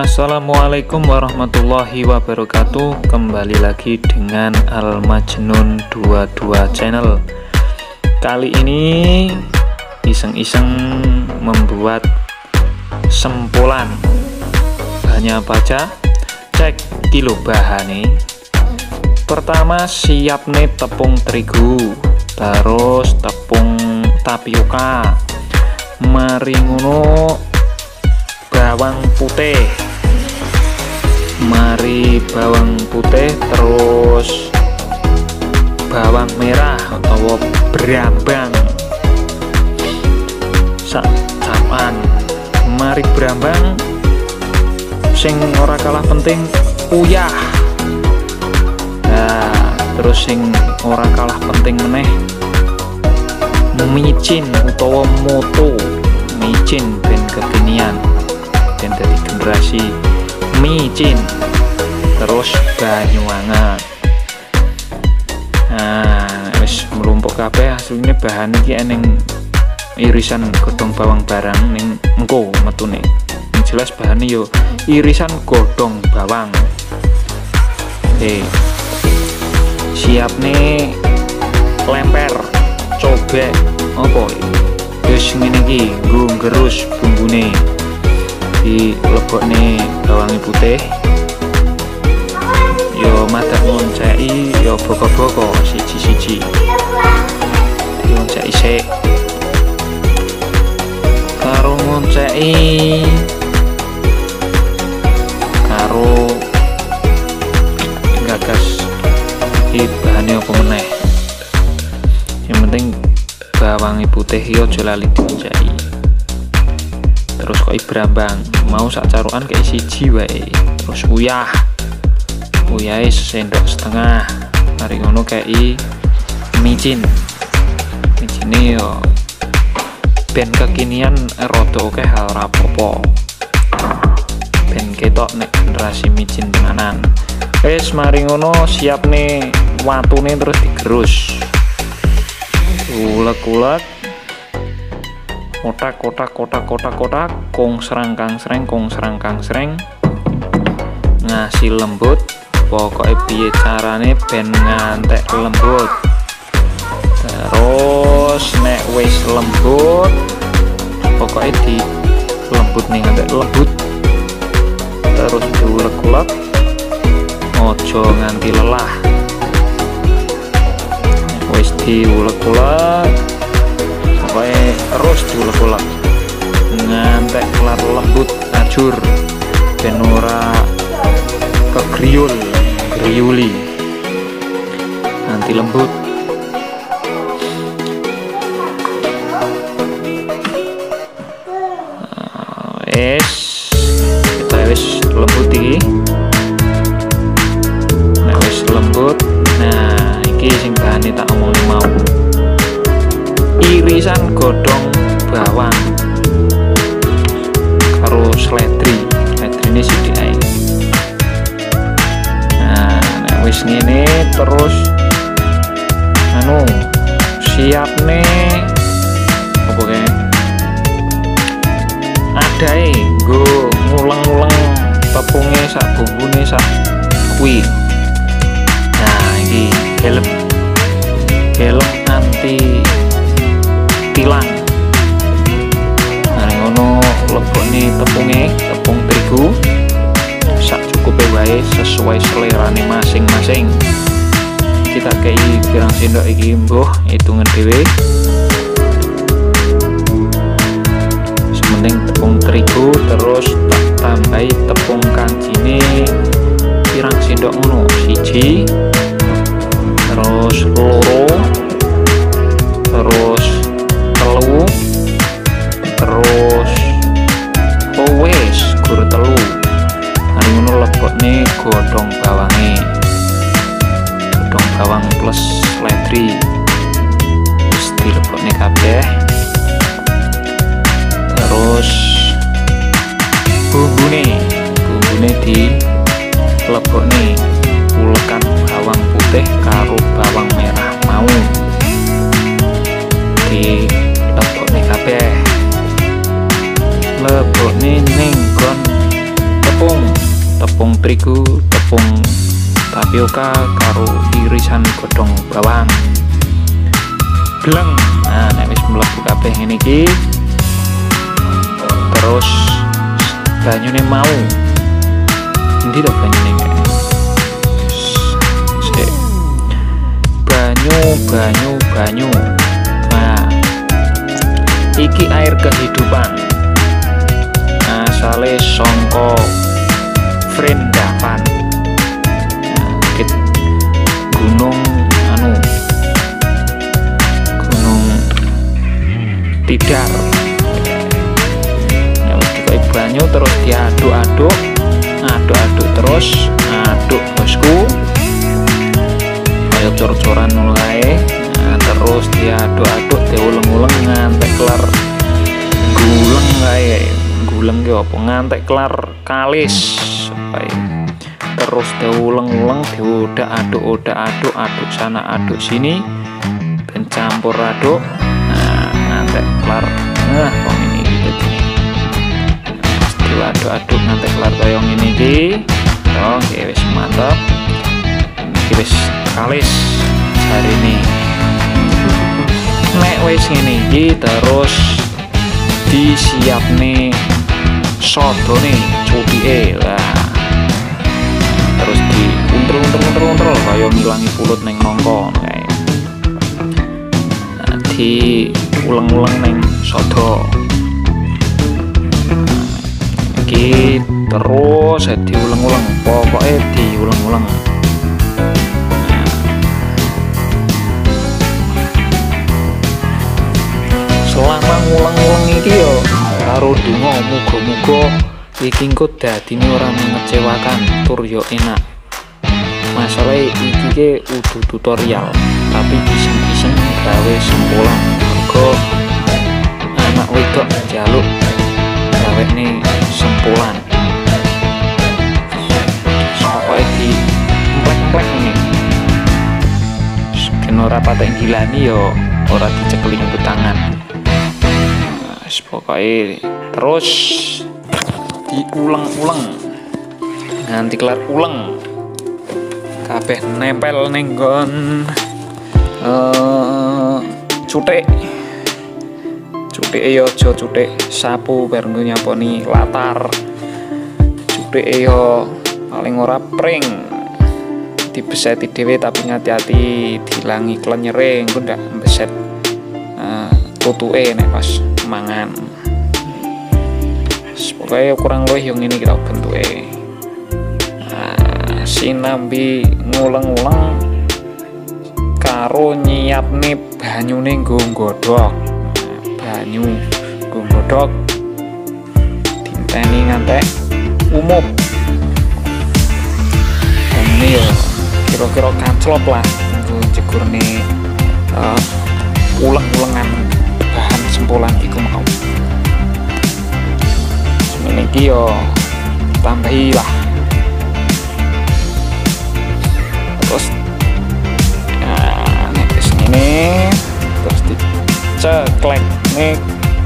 Assalamualaikum warahmatullahi wabarakatuh. Kembali lagi dengan Al Majnun 22 channel. Kali ini iseng-iseng membuat sempolan. Bahannya apa aja? Cek kilo bahan Pertama siap nih tepung terigu. Terus tepung tapioka. Mari ngono bawang putih mari bawang putih terus bawang merah atau berambang sak capan mari berambang sing ora kalah penting uyah. Nah terus sing ora kalah penting meneh micin utawa moto. Micin ben kekinian dan dari generasi micin. Terus banyu hangat nah wis melumpuk kabeh aslinya bahan iki eneng irisan godong bawang barang ning engko metune. Jelas bahannya yo irisan godong bawang. Oke siap nih lemper cobek apa? Wis ngene iki nggo bumbune di nih bawang putih. Yo madak ngoncai yo boko-boko siji-siji. Ngoncai sik. Karo ngoncai karo gagas. Iki bahannya apa meneh? Yang penting bawang putih yo aja lali terus kok ibrambang mau sak carukan kayak siji wae. Terus uyah. Uyah sendok setengah. Mari ngono kayak micin. Micin yo ben kekinian rodo oke hal rapopo ben ketok nek generasi micin tenanan. Wes mari ngono siap nih. Nih terus digerus. Ulek-ulek kotak kotak kotak kotak kotak. Kong serang kang sereng kong serang kang sereng. Ngasih lembut. Pokoknya piye carane ben ngantek lembut? Terus nek wis lembut pokoknya di lembut nih ngantek lembut. Terus diulek-ulek ojo nganti lelah. Wis diulek-ulek terus diulek-ulek. Ngantek kelar lembut ajur dan ora kegriul griuli nanti lembut. Es wis ngene terus anu siap nih apa kayak? Ada gue ngulang-ngulang tepungnya sak bumbune sak kuwi. Nah ini helm. Helm anti sendok iki mbuh hitungan dhewe. Sementing tepung terigu terus tak tambahi tepung kancine. Pirang sendok ngono? Siji. Terus loro. Terus bumbu nih. Di nih. Ulekan bawang putih karo bawang merah mau. Di kabeh. Lebokne ning kon tepung. Beriku tepung tapioka karo irisan godhong bawang. Bleng. Nah nek wis mlebu kabeh ngene iki. Terus banyune mau? Endi to banyune Sik. banyu banyu banyu. Nah iki air kehidupan. Asale songko Vrindavan nah, gunung anu gunung tidar banyu terus diaduk-aduk. Aduk-aduk terus aduk bosku. Kayak cor-coran mulai. Nah, terus diaduk-aduk diuleng-uleng ngantek kelar. Guleng kayak guleng ki apa? Ngantek kelar kalis. Supaya terus diuleng-uleng diodak aduk odak aduk aduk sana aduk sini. Dan campur aduk. Nah ngantek kelar. Nah diaduk-aduk ngantek kelar kaya ngene iki oh nggih wis mantap. Iki wis kalis hari ini. Nek wis ngene iki terus disiapne soto nih cupike lah terus di untel untel untel untel kaya ngilangi pulut neng nongko kayak. Nah, di uleng-uleng neng soto iki terus ya diuleng-uleng pokoknya diuleng-uleng selama ngulang-ngulang iki yo karo donga muga-muga iki engko dadine ora mengecewakan tur yo enak. Masalah iki ke udu tutorial tapi iseng-iseng gawe sempulan mergo anak wedok jaluk gawe nih sempulan pokoknya di emplek-emplek ini. Sekin ora patek gilani yo ora dicekeli nganggo tangan. Pokoknya terus diulang-ulang. Nanti kelar ulang. Kabeh nempel ning nggon eh cutik yo aja cutik sapu bareng nyaponi latar. Cutik yo paling ora pring. Dibeseti dhewe tapi ngati-hati dilangi klenyere engko ndak beset uh, tutuke nek pas mangan. Pokoknya kurang luwih yang ini kita bentuke. Nah, sinambi nguleng-uleng karo nyiapne banyune nggo banyu nggo nggodhog dinteni ngantek. Dan ini ya kira-kira kaclop lah. Nggo jegurne uh, uleng-ulengan bahan sempulan iku mau. Ini yo tambahi lah. Terus nah ngene terus diceklek nih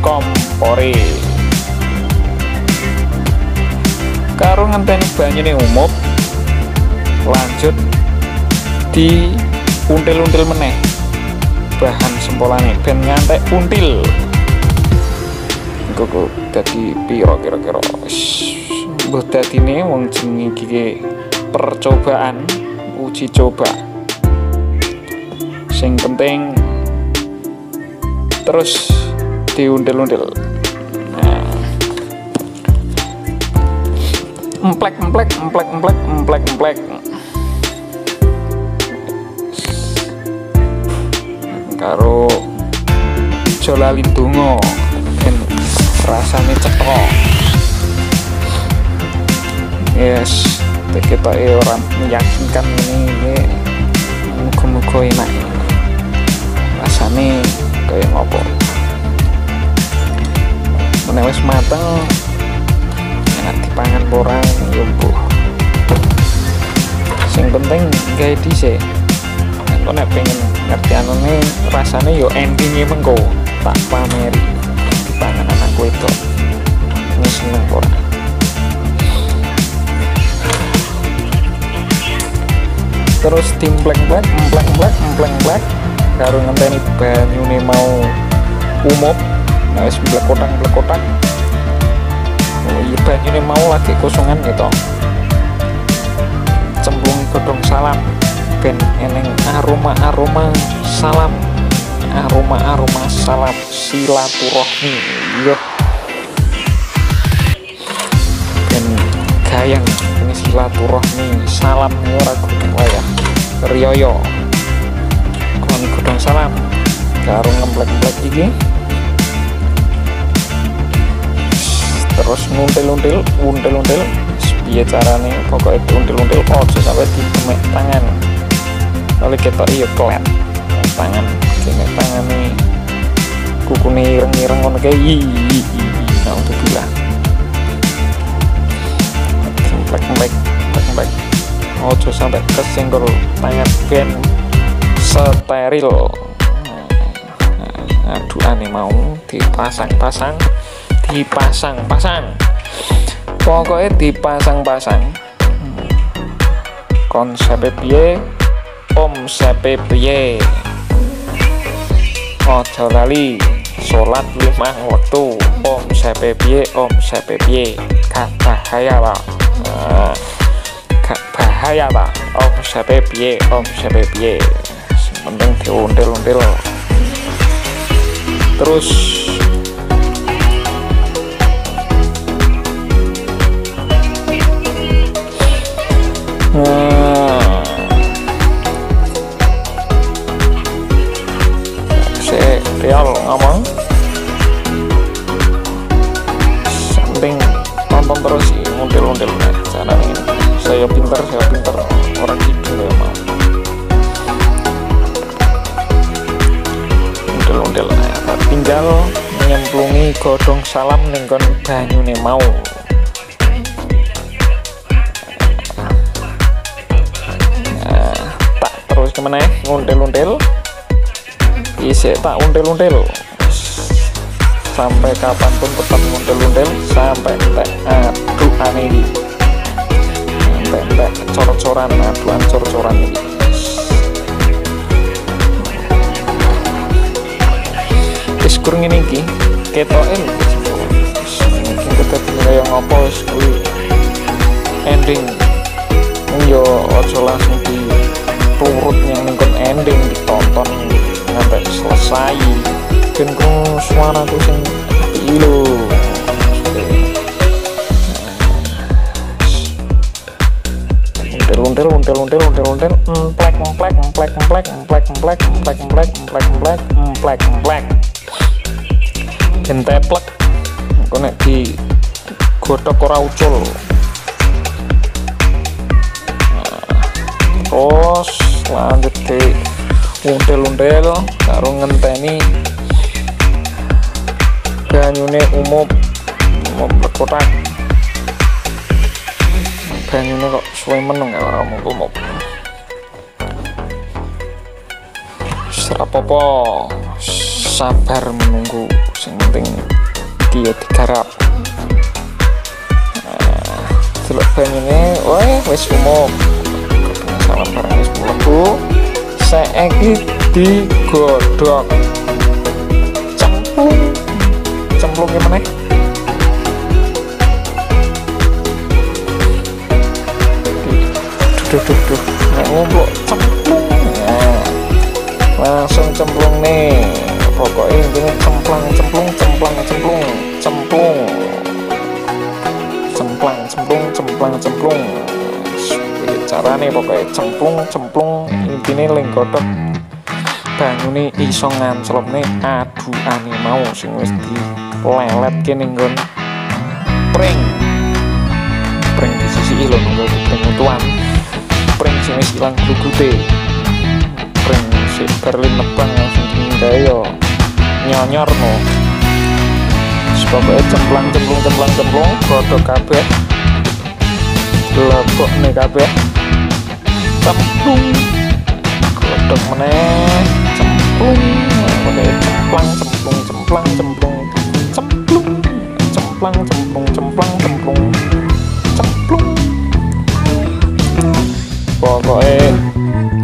kompori karo ngenteni banyune umup lanjut di until-until meneh. Bahan sempolane ben ngantek until. Kok dadi piro kira-kira? Wis, mbah dadine wong jenenge iki percobaan uji coba. Sing penting terus diundel-undel nah. Emplek emplek emplek emplek emplek emplek. Karo jolalin donga ben rasane cetha. Yes kita orang meyakinkan ini ini muga-muga enak. Rasane kayak ngopo menewes mateng enak dipangan porang yumbu sing penting gawe dhisik. Engko nek pengen ngerti anune rasane yo endinge mengko tak pameri. Dipangan anak wedok ini seneng ora. Terus timplek blek emplek blek emplek blek. Karo ngenteni banyune mau umup nah wis blek kotak blek kotak oh iya banyune mau lagi kosongan gitu. Cemplung godong salam. Ben eneng aroma aroma salam. Aroma aroma salam silaturahmi. Yuk ben gayang ini silaturahmi salam ora kudu wayah riyoyo. Kon godong salam. Karo ngemplek-emplek iki terus nuntil-nuntil until-until piye carane? Pokoknya until-until ojo sampai digemek tangan. Kalau kita iya klen tangan. Kene tangan nih kuku nih ireng-ireng ngono kayak iya nah untuk bilang lek lek lek ojo sampai kesenggol tangan ben steril. Nah, aduh aneh mau dipasang-pasang dipasang-pasang pokoknya dipasang-pasang. Konsepnya piye? Omsepe piye? Ojo lali. Sholat lima waktu. Omsepe piye? Omsepe piye? Gak bahaya pak. Nah, gak bahaya pak. Omsepe piye? Omsepe piye? Penting diundil-undil. Terus mau. Terus ke mana ya? Nguntil-until isi tak until-until sampai kapan pun tetap nguntil-until sampai entek aduh aneh ini. Sampai entek cor-coran aduan cor-coran ini. Wis kurang ini ki ketoke mungkin kita kaya ngopo wis ending yo ojo langsung di turut yang nengkon ending ditonton sampai selesai dan kru suara tuh sing ilo until until until until until emplek emplek emplek emplek emplek emplek emplek emplek emplek emplek emplek emplek dan teplek konek di godok ora ucul. Terus lanjut di undel-undel karo ngenteni banyune umum umum berkotak banyune kok suwe meneng ya orang umum umum. Serapopo sabar menunggu sing penting dia digarap delok banyune wah wis umum. Salam barang wis mlebu saiki digodhog. Cemplung. Cemplungnya meneh. Duh duh duh nek cemplung. Nah, langsung cemplung nih. Pokoknya intinya cemplang cemplung cemplang cemplung cemplung cemplang cemplung cara nih pokoknya cemplung cemplung intinya ling godok banyune iso nih adu ane mau sing wis di lelet kene nggon. Pring. Pring di sisi ilo nunggu pring utuan. Pring sing wis ilang glugute pring si Berlin nebang langsung tinggal yo. Nyonyor no pokoknya cemplang cemplung cemplang cemplung godok kabeh là con này cá bé tập trung cửa trần mà nè tập trung mà nè plăng tập trung tập plăng tập trung tập trung tập plăng tập trung tập plăng tập trung bỏ bỏ e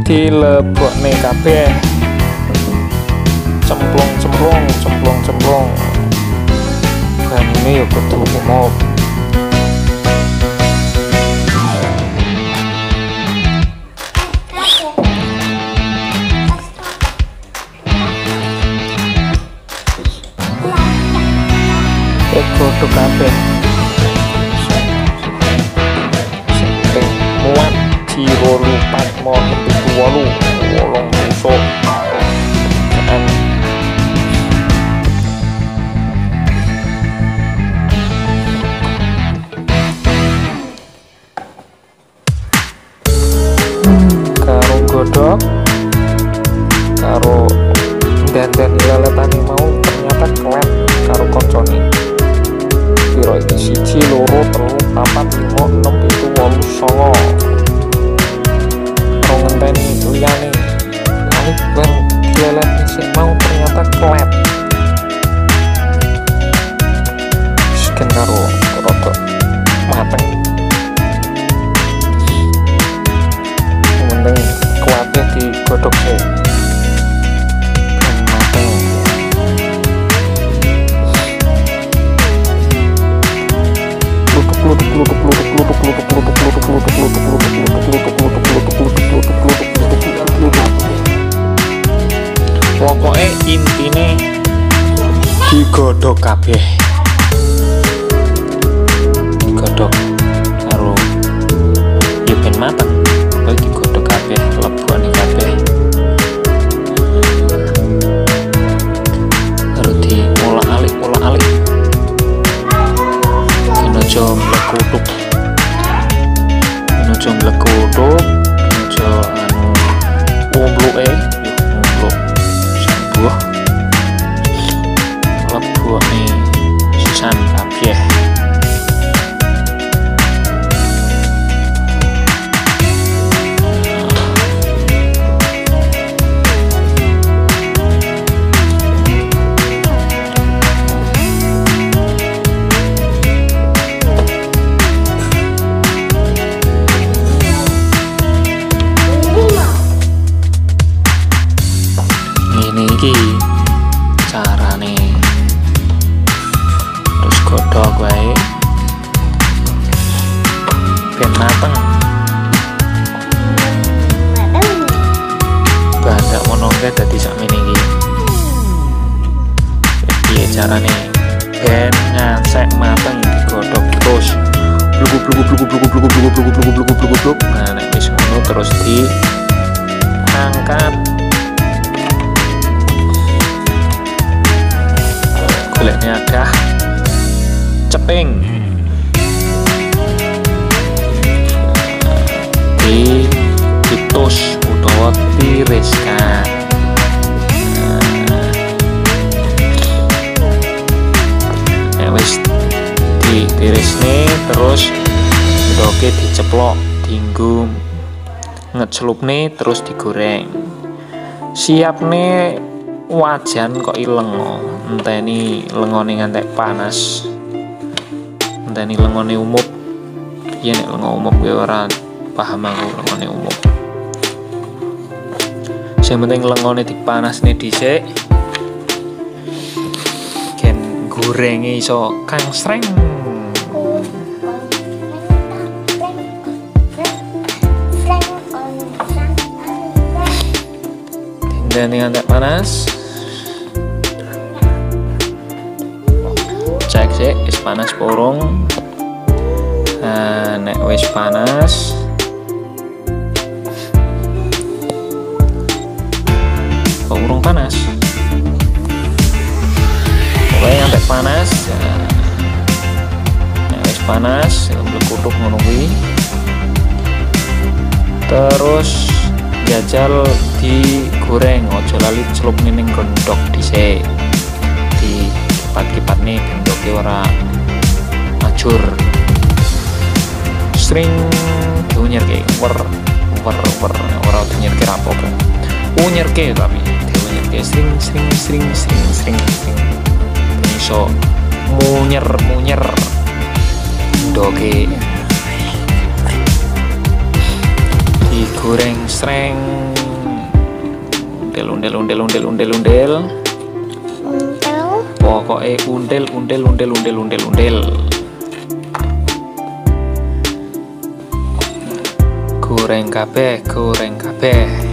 thì là cửa này cà phê tập trung tập trung tập trung tập trung có thủ một. tu café. Pokoke intine digodhog kabeh. Terus digoreng. Siapne wajan kok ileng enteni lengone ngantek panas. Enteni lengone umup iya nek lengo umup gue ora paham aku lengone umup sing penting lengone dipanas nih dhisik. Gen gorenge iso kang sreng dan ngantek panas. Cek sih wis panas porong nah, nek wis panas. Kok urung panas? Pokoknya ngantek panas ya. nek wis panas blekutuk ngono kuwi. Terus dijajal digoreng ojo lali celup nining gendok se, di kipat-kipat nih gendoke ora ajur war war wer wer wer ora diunyirke unyir ke tapi diunyirke sering sering sering sering sering sering so munyer munyer gendoke digoreng sreng. Undel undel undel undel undel undel. Pokoknya undel undel undel undel undel undel. Goreng kabeh goreng kabeh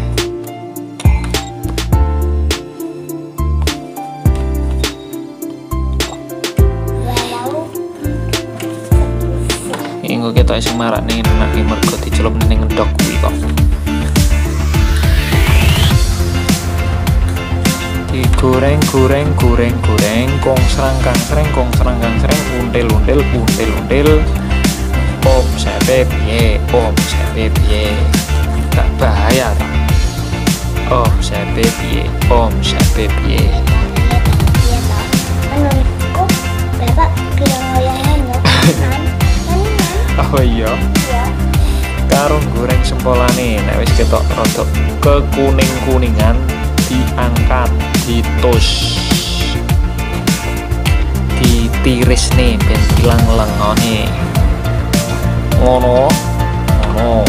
Kita sing marakne enak iki mergo dicelup ning ngendok kuwi kok. Digoreng goreng goreng goreng kong serang kang sereng kong serang kang sereng undel undel undel undel. Om sepe piye? Om sepe piye? Gak bahaya ta om sepe piye? Om sepe piye oh iya. Ya. karo goreng sempolane nek wis ketok rada kekuning-kuningan diangkat ditus. Ditiris nih ben ilang lengone ngono ngono.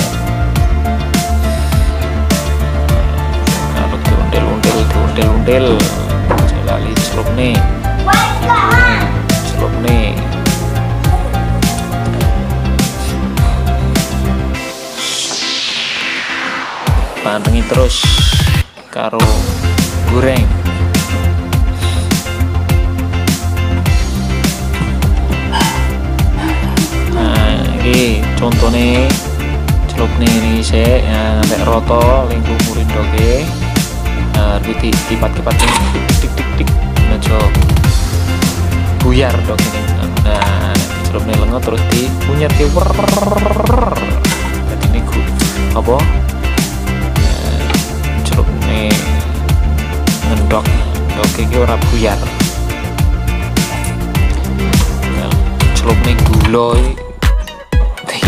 Karo diundel-undel diundel-undel. Lali celup nih pantengi terus karo goreng. Nah ini contohnya celup nih ini saya sampai roto lingkup murin doge nah di tipat-tipat nih tik tik tik ngaco buyar dok ini nah celup nih lengo terus di punyet ke wer jadi ini apa nih ngendok ndok iki ora buyar. Nah, celup nih gula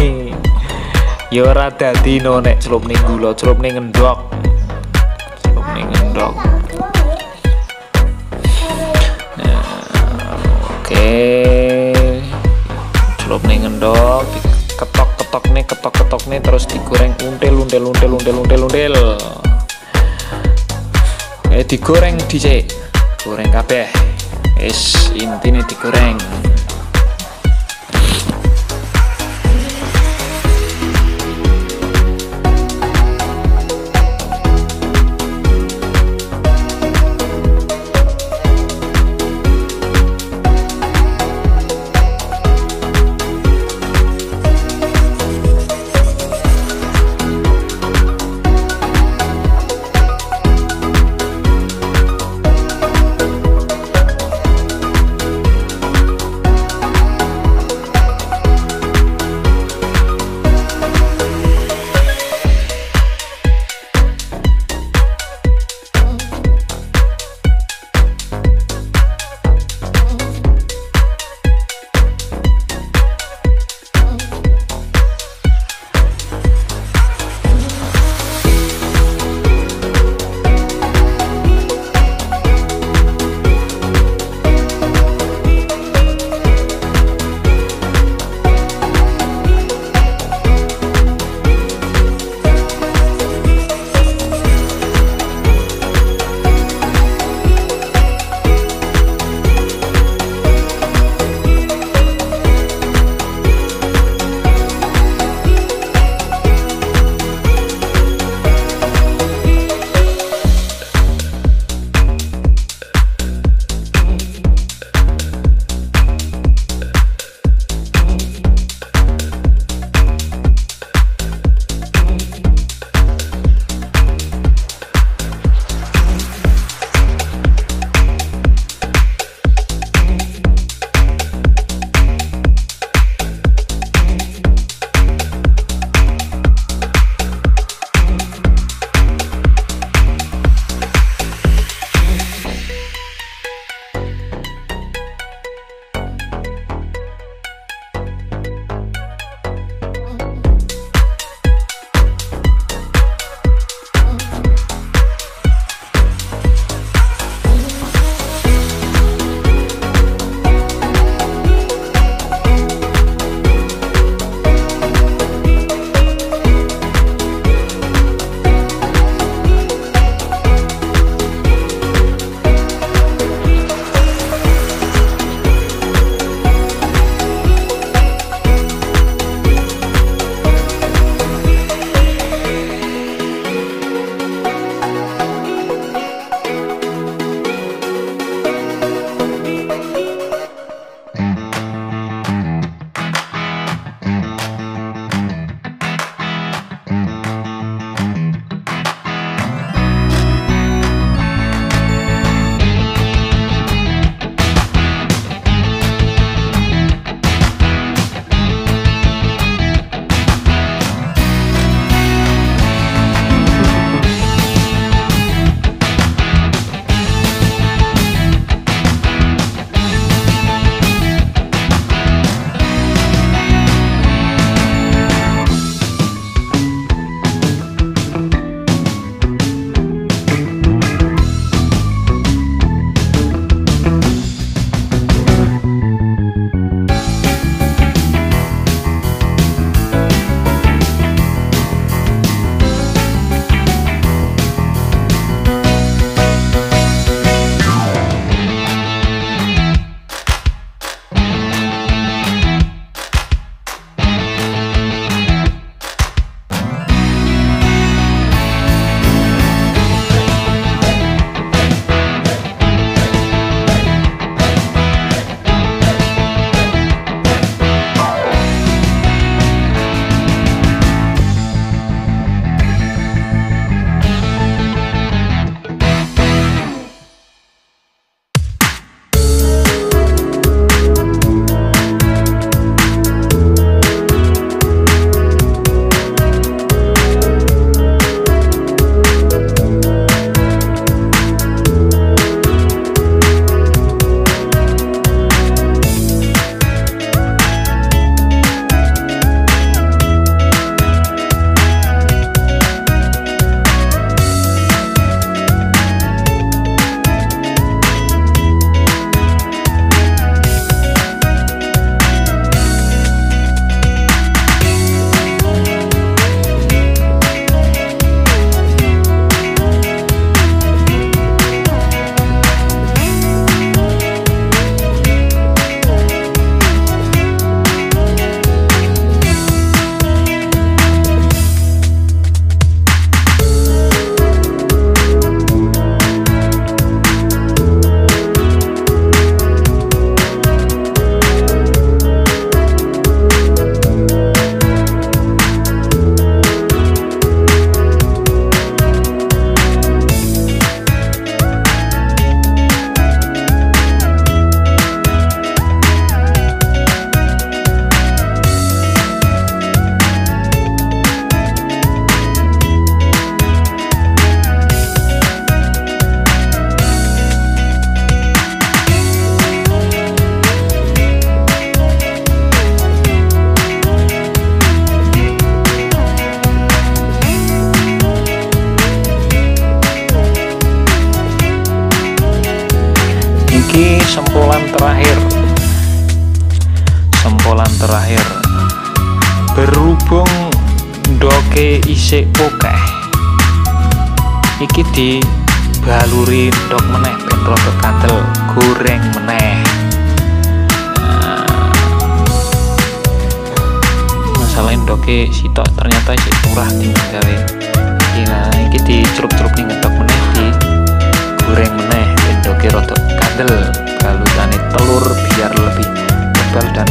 ya ora dadi no nek celup nih gula celup nih ngendok. Celup nih ngendok. Nah, oke. Celup nih ngendok ketok ketok nih ketok ketok nih terus digoreng untel untel untel untel digoreng dhisik goreng kabeh. Es intine digoreng di baluri dok meneh ben rada goreng meneh. Nah, masalah doke sitok ternyata isik murah timbang gawe nah iki dicerup-cerup ning ngedok meneh di goreng meneh ben doke rada kantel balutane telur biar lebih tebal dan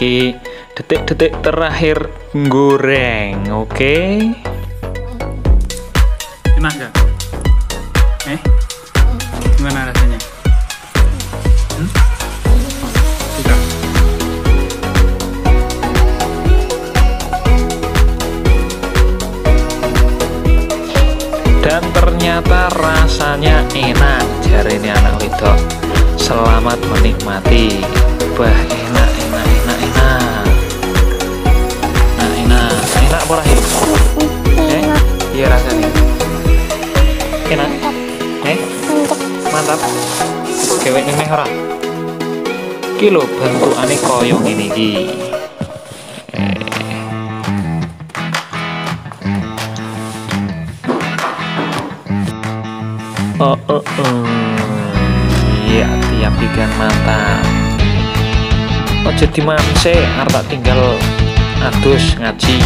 Iki detik-detik terakhir goreng, oke? Enak gak? Eh? Gimana rasanya? Hmm? Suka? Dan ternyata rasanya enak, jari ini anak wedok. Selamat menikmati. Enak, enak, Kewek ini ora. Iki lho bentukane koyo ngene iki. Oh, oh, oh. Iya, tiap ikan mantap. Ojo dimanse, arep tak tinggal adus ngaji.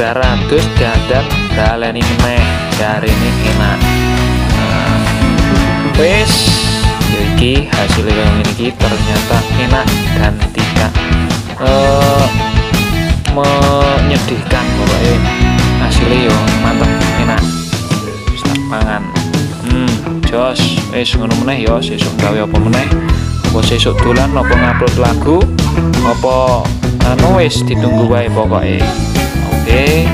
Bar adus dandan baleni meneh. Dari ini enak. Wis, ya kayak gini iki ternyata enak dan tidak eh, menyedihkan pokoknya. Hasilnya yo mantap enak. Pangan hmm jos wis ngono meneh yo sesuk gawe apa meneh? Apa sesuk dolan apa ngupload lagu? Apa anu wis ditunggu wae pokoke. Oke